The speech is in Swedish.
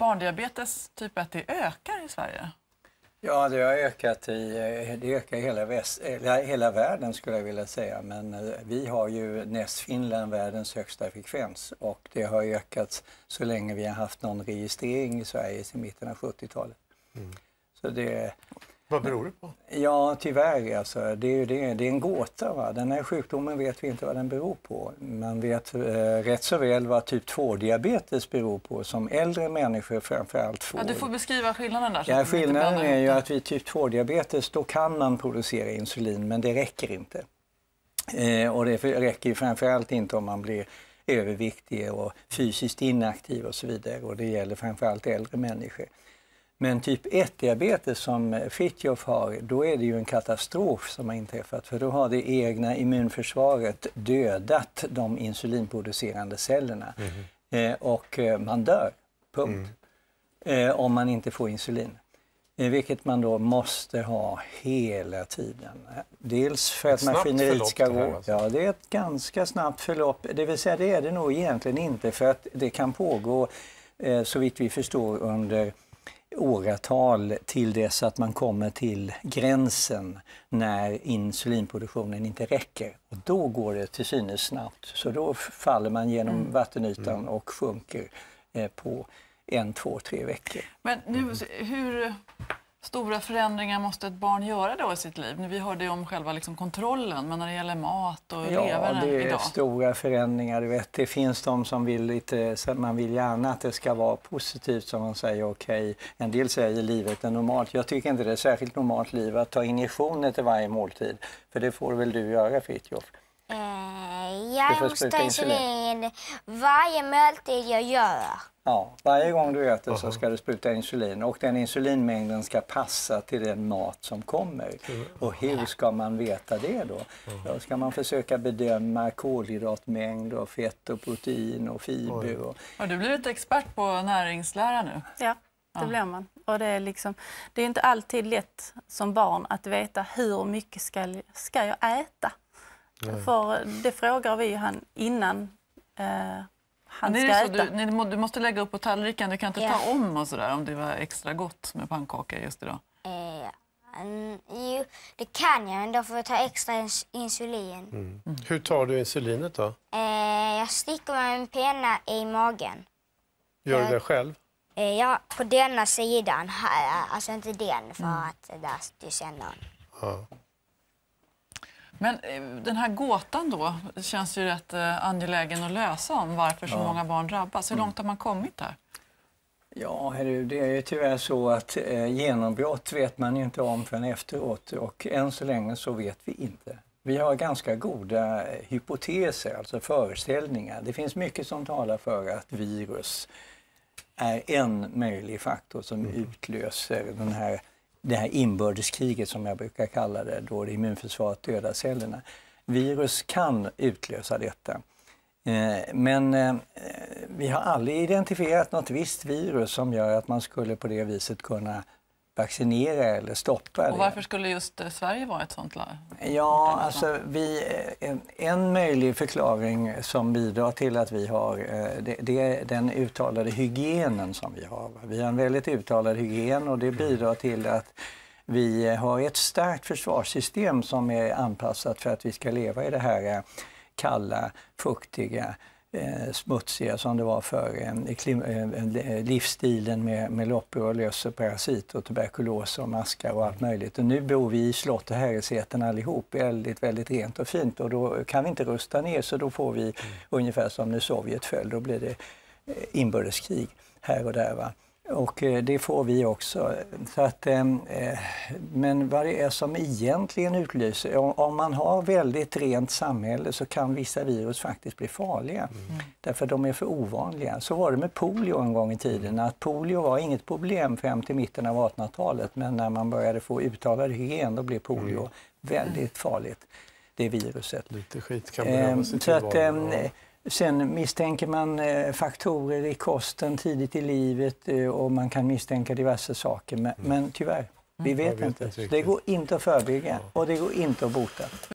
barndiabetes typ 1 det ökar i Sverige? Ja, det har ökat i, det ökar i hela, väst, hela världen skulle jag vilja säga. Men eh, vi har ju näst Finland världens högsta frekvens och det har ökat så länge vi har haft någon registrering i Sverige sedan mitten av 70-talet. Mm. Så det, vad beror det på? Ja, tyvärr. Alltså, det, är, det, det är en gåta. Va? Den här sjukdomen vet vi inte vad den beror på. Man vet eh, rätt så väl vad typ 2-diabetes beror på, som äldre människor framförallt får. Ja, du får beskriva skillnaden där. Ja, skillnaden är ju att vid typ 2-diabetes då kan man producera insulin, men det räcker inte. Eh, och det räcker ju framförallt inte om man blir överviktig och fysiskt inaktiv och så vidare. Och det gäller framförallt äldre människor. Men typ 1-diabetes som Fritjof har, då är det ju en katastrof som har inträffat för då har det egna immunförsvaret dödat de insulinproducerande cellerna mm. eh, och eh, man dör, punkt. Mm. Eh, om man inte får insulin. Eh, vilket man då måste ha hela tiden. Dels för att maskineriet ska gå... Alltså. Ja, det är ett ganska snabbt förlopp. Det vill säga, det är det nog egentligen inte för att det kan pågå, eh, så vitt vi förstår, under åratal till dess att man kommer till gränsen när insulinproduktionen inte räcker. Och då går det till synes snabbt. Så då faller man genom mm. vattenytan mm. och sjunker eh, på en, två, tre veckor. Men nu, hur stora förändringar måste ett barn göra då i sitt liv? Vi hörde om själva liksom kontrollen, men när det gäller mat och ja, leverna det är idag? stora förändringar. Du vet, det finns de som vill lite, man vill gärna att det ska vara positivt som man säger okej. Okay. En del säger livet är normalt. Jag tycker inte det är särskilt normalt liv att ta injektioner till varje måltid. För det får väl du göra Fritiof? Eh, jag måste ta insulin varje måltid jag gör. Ja, varje gång du äter så ska du spruta insulin och den insulinmängden ska passa till den mat som kommer. Och hur ska man veta det då? Då ska man försöka bedöma kolhydratmängd och fett och protein och fiber. Och... Har du blivit expert på näringslära nu? Ja, det blir man. Och det, är liksom, det är inte alltid lätt som barn att veta hur mycket ska, ska jag äta. Nej. För det frågar vi han innan eh, han ska äta. Du, du, måste lägga upp på tallriken, du kan inte yeah. ta om och sådär om det var extra gott med pannkaka just idag? Eh, jo, det kan jag, men då får jag ta extra insulin. Mm. Mm. Hur tar du insulinet då? Eh, jag sticker med en penna i magen. Gör du det själv? Eh, ja, på denna sidan, alltså inte den för mm. att där du känner. Ja. Men eh, den här gåtan då känns ju rätt eh, angelägen att lösa om varför så ja. många barn drabbas. Hur mm. långt har man kommit där? Ja, det är ju tyvärr så att eh, genombrott vet man ju inte om förrän efteråt och än så länge så vet vi inte. Vi har ganska goda hypoteser, alltså föreställningar. Det finns mycket som talar för att virus är en möjlig faktor som mm. utlöser den här det här inbördeskriget som jag brukar kalla det, då det immunförsvaret dödar cellerna. Virus kan utlösa detta. Eh, men eh, vi har aldrig identifierat något visst virus som gör att man skulle på det viset kunna vaccinera eller stoppa Och varför skulle just eh, Sverige vara ett sånt land? Ja, alltså vi, en, eh, en, möjlig förklaring som bidrar till att vi har, eh, det, det, är den uttalade hygienen som vi har. Vi har en väldigt uttalad hygien och det bidrar till att vi har ett starkt försvarssystem som är anpassat för att vi ska leva i det här kalla, fuktiga, eh, smutsiga som det var förr. Eh, livsstilen med, med loppor och löser parasiter och tuberkulos och maskar och allt möjligt. Och nu bor vi i slott och herresäten allihop väldigt, väldigt rent och fint och då kan vi inte rusta ner så då får vi mm. ungefär som när Sovjet föll, då blir det eh, inbördeskrig här och där. Va? Och eh, det får vi också. Så att, ehm, eh, men vad det är som egentligen utlöser, om man har väldigt rent samhälle så kan vissa virus faktiskt bli farliga. Mm. Därför de är för ovanliga. Så var det med polio en gång i tiden. Att polio var inget problem fram till mitten av 1800-talet men när man började få uttalad hygien då blev polio mm. väldigt farligt. Det viruset. Lite skit kan behövas eh, så att, eh, Sen misstänker man eh, faktorer i kosten tidigt i livet eh, och man kan misstänka diverse saker. Men, mm. men tyvär, vi vet, vet inte. Det går inte att förebygga och det går inte att bota.